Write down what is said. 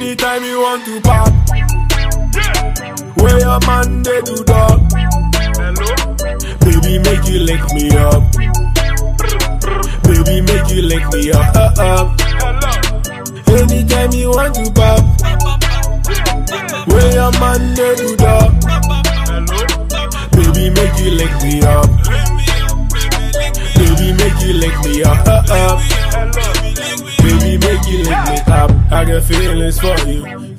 Anytime you want to pop, where your man they do dog. Baby, make you lick me up. Baby, make you lick me up. Uh, up. Anytime you want to pop, where your man they do dog. Baby, make you lick me up. Baby, make you lick me up. Uh, I got feelings for you.